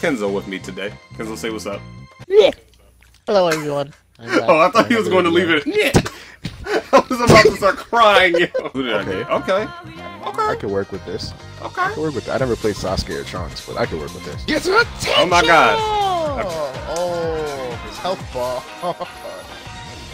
got Kenzo with me today. Kenzo, say what's up. Yeah. Hello, everyone. Oh, I thought he was going to leave it. Yeah. I was about to start crying. yo. Who did I get? Okay. I Okay. could work with this. I Okay. could work with. I never played Sasuke or Trunks, but I could work with this. Get some! Oh my God. Oh, his health ball.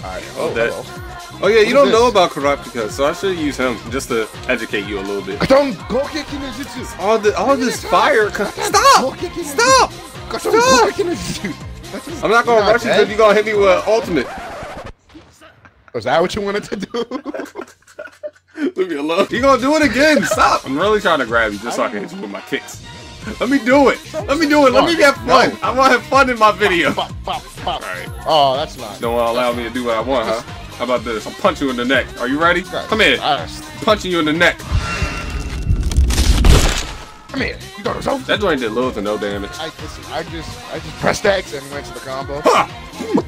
Alright. Oh, Oh, that- hello. Oh yeah, you don't is know about Kurapika, so I should use him just to educate you a little bit. Don't go kicking his jutsu. All the all this fire. Stop! Go kicking his Stop! Go Stop! kicking his jutsu. That's his- I'm not gonna rush you because you're gonna hit me with ultimate. Was that what you wanted to do? Leave me alone. You're gonna do it again. Stop! I'm really trying to grab you just so I can hit you with my kicks. Let me do it. Let me do it. Let me have fun. I want to have fun in my video. Pop. Alright. Oh, that's not. Don't wanna allow me to do what I want, huh? How about this? I'll punch you in the neck. Are you ready? Come here. Alright, Punching you in the neck. Come here. You got yourself. That joint did little to no damage. I listen. I just, I just pressed X and went to the combo. Ha!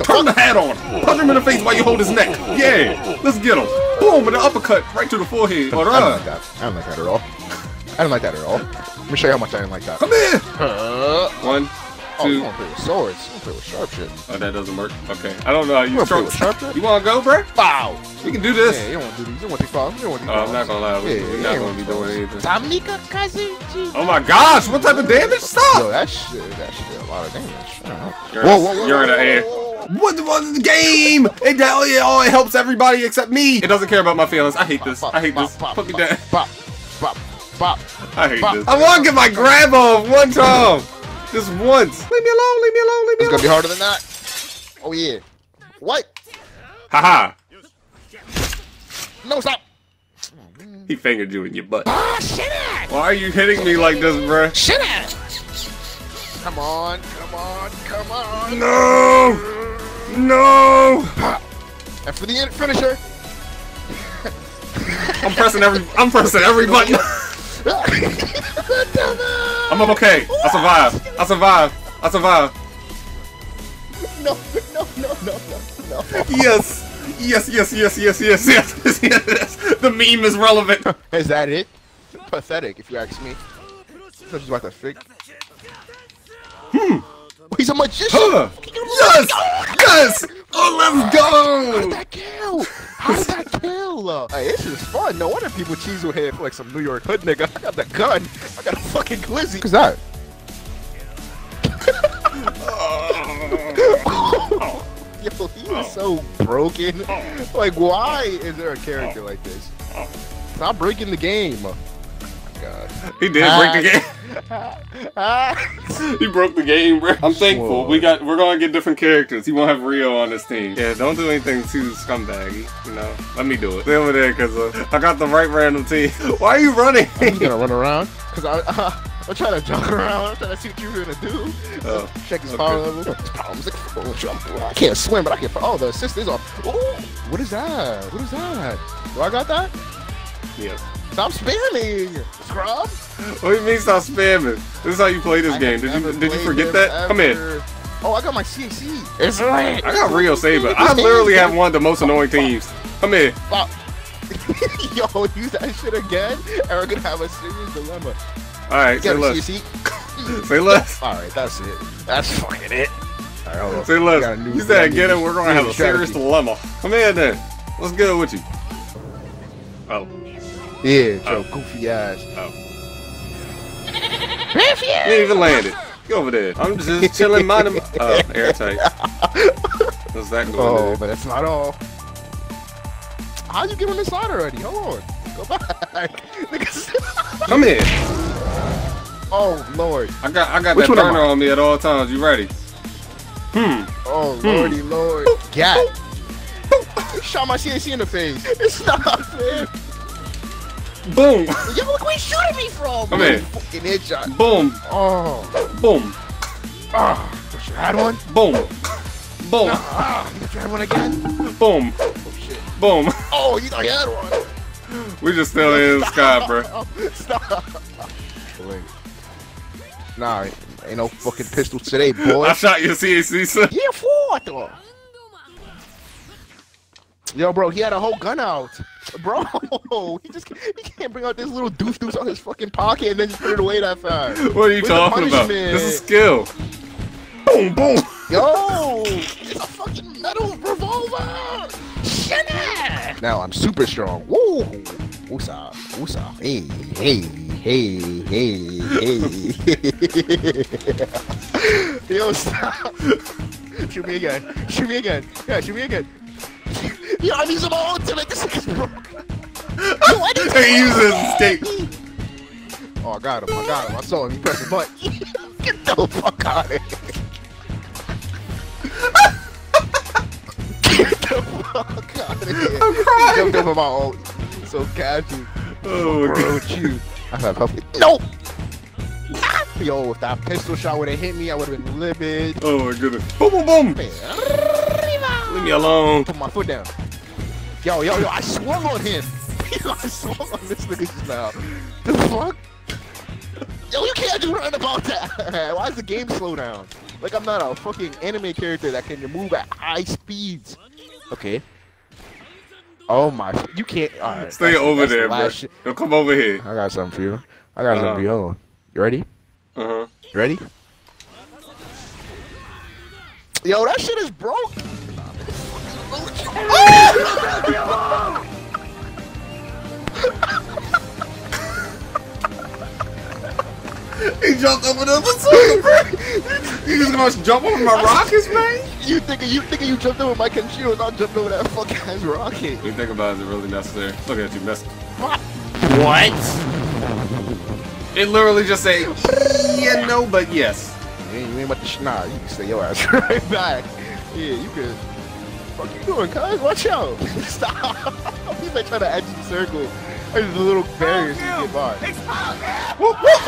Turn the hat on. Punch him in the face while you hold his neck. Yeah. Let's get him. Boom! With an uppercut right to the forehead. I don't like that. I don't like that at all. I don't like that at all. Let me show you how much I didn't like that. Come here. Uh, One, oh, you want to play with swords? You want to play with sharp shit? Oh, that doesn't work. Okay. I don't know how you with sharp shit? You wanna go, bro? Bow. We can do this. Yeah, you don't want to do these. You don't want these falls. You want these Oh, I'm not gonna lie. We, Yeah, we're not gonna be doing anything. Tamika Kazuchi. Oh my gosh! What type of damage? Yo, Stop! that shit, that shit did a lot of damage. I don't know. You're, Whoa, whoa, whoa, you're in the air. What the, what the game? It, oh, yeah, oh, it helps everybody except me. It doesn't care about my feelings. I hate this. I hate this. Put me down. Bop, bop, bop. I hate this. I want to get my grab off one time. Just once. Leave me alone. Leave me alone. Leave me It's gonna be harder than that. Oh yeah. What? Haha. No, stop. He fingered you in your butt. Ah, shit! Why are you hitting me like this, bruh? Shit at! Come on, come on, come on. No! No! And for the end finisher. I'm pressing every. I'm pressing every button. I'm okay. I survived. I survived. I survived. no, no, no, no, no, no. Yes. Yes, yes, yes, yes, yes, yes, yes, yes. The meme is relevant. Is that it? Pathetic, if you ask me. So she's about to fake. Hmm. He's a magician. Huh. Yes! Yes! Oh, let's How did go! that kill? How did that kill? Hey, this is fun. No wonder people cheese with head for like some New York hood nigga. I got the gun. I got a fucking glizzy. What's that? Yo, he is so broken. Like, why is there a character like this? Stop breaking the game. Oh god. He did break the game. He broke the game, bro. I'm thankful. We got. We're gonna get different characters. He won't have Ryo on his team. Yeah, don't do anything too scumbaggy. You know, let me do it. Stay over there, cause uh, I got the right random team. Why are you running? I'm just gonna run around because I, uh, I'm trying to jump around. I'm trying to see what you're gonna do. Oh, Check his okay. power level. His power was like, oh, jump. I can't swim, but I can. Oh, the assist is off. Oh, what is that? What is that? Do I got that? Yeah. Stop spamming, scrub. What do you mean stop spamming? This is how you play this I game. Did you did you forget him that? Come in. Oh, I got my CC. It's right. I got Ryo Saeba. I literally have one of the most annoying teams. Come in. Bop. Yo, use that shit again, and we're gonna have a serious dilemma. All right, say Get a less. Say less. All right, that's it. That's fucking it. All right, hold on. Say We got a less. new- You we got a said get it. We're gonna have a serious dilemma. Come in then. What's good with you? Oh, Yeah, Joe, goofy ass. oh. You ain't even landed. Get over there. I'm just chilling, minding. my- Oh, airtight. What's that going Oh, on? but that's not all. How you get on this side already? Hold on. Go back. Come here. oh, Lord. I got I got Which that burner on me at all times. You ready? Hmm. Oh, Lordy, Lord. Gat. Shot my CNC in the face. It's not fair. Boom. Yo, look where he's shooting me from. Come here. Fucking headshot. Boom. Oh. Boom. Ah. Wish you had one. Boom. Boom. Ah. You had one again? Boom. Oh, shit. Boom. Oh, you thought you had one. We just still in the sky, bro. Oh, stop. Nah, ain't no fucking pistols today, boy. I shot your CAC, son. Yeah, four. Yo, bro, he had a whole gun out. Bro, he just can't, he can't bring out this little deuce deuce out his fucking pocket and then just put it away that fast. What are you Where's talking about? This is skill. Boom, boom. Yo, it's a fucking metal revolver. Shit. Now I'm super strong. Woo. Woosah, woosah. Hey, hey, hey, hey, hey. Yo, stop. Shoot me again. Shoot me again. Yeah, shoot me again. Yo, I'm using my ultimate. This is. Yo, I didn't He uses his escape. Oh, I got him. I got him. I saw him. He pressed the button. Get the fuck out of here. Get the fuck out of here. I'm He jumped over my ult. So casual. Oh Bro, you. I have help. No! Ah! Yo, if that pistol shot would have hit me, I would have been livid. Oh my goodness. Boom, boom, boom. Man, Leave me alone. Put my foot down. Yo, yo, yo, I swung on him. I swung on this nigga just now. The fuck? Yo, you can't do nothing about that. Why is the game slow down? Like I'm not a fucking anime character that can move at high speeds. Okay. Oh my, you can't. All right, Stay that's- over that's the there, bro. shit. Yo, come over here. I got something for you. I got Uh-huh. something for you. Hold on. You ready? Uh huh. You ready? Yo, that shit is broke. He jumped over the other side. You just gonna jump over my rockets, man? You thinking you thinking you jumped over my Kenshiro, not jumped over that fucking ass rocket. You think about it, is it really necessary? Look at you messing. What? What? It literally just say, yeah, no, but yes. You ain't, you ain't about to sh- nah, you can stay your ass right back. Yeah, you could. What you doing, cuz? Watch out. Stop. He's like trying to edge the circle. There's a little barriers you get by. Whoop, whoop.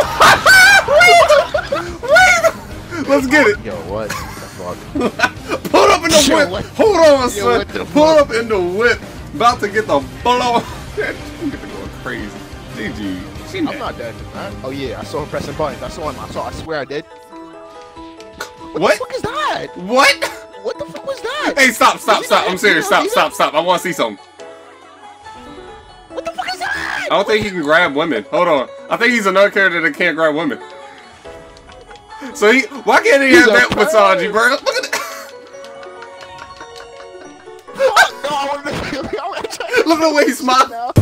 Let's get it. Yo, what the fuck? Pull up in the Yo, whip. what- Hold on, Yo, son. Pull up in the whip. About to get the blow. Nigga going crazy. GG. She I'm mad. not dead, man. Oh yeah, I saw him pressing buttons. I saw him. I saw. I swear I did. What, What? the fuck is that? What? What the fuck was that? Hey, stop, stop, stop. I'm serious. Stop, stop, stop. I want to see something. What the fuck is that? I don't think he can grab women. Hold on. I think he's another character that can't grab women. So he, why can't he He's have that perv. Wasaji, bro? Look at that. Fuck, no, I wanted to kill him. I tried to Look at the way he smiles. now.